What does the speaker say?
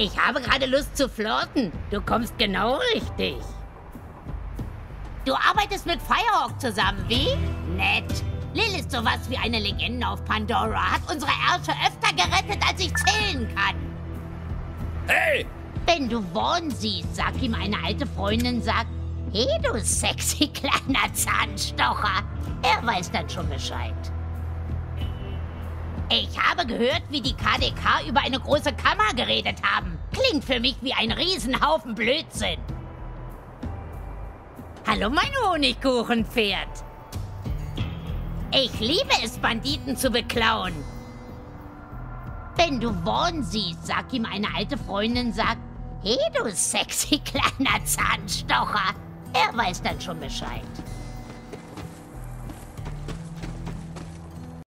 Ich habe gerade Lust zu flirten. Du kommst genau richtig. Du arbeitest mit Firehawk zusammen, wie? Nett. Lil ist sowas wie eine Legende auf Pandora, hat unsere Ärsche öfter gerettet, als ich zählen kann. Hey! Wenn du Vaughn siehst, sag ihm eine alte Freundin, sagt, hey du sexy kleiner Zahnstocher. Er weiß dann schon Bescheid. Ich habe gehört, wie die KDK über eine große Kammer geredet haben. Klingt für mich wie ein Riesenhaufen Blödsinn. Hallo, mein Honigkuchenpferd. Ich liebe es, Banditen zu beklauen. Wenn du Vaughn siehst, sag ihm eine alte Freundin, sagt, hey du sexy kleiner Zahnstocher. Er weiß dann schon Bescheid.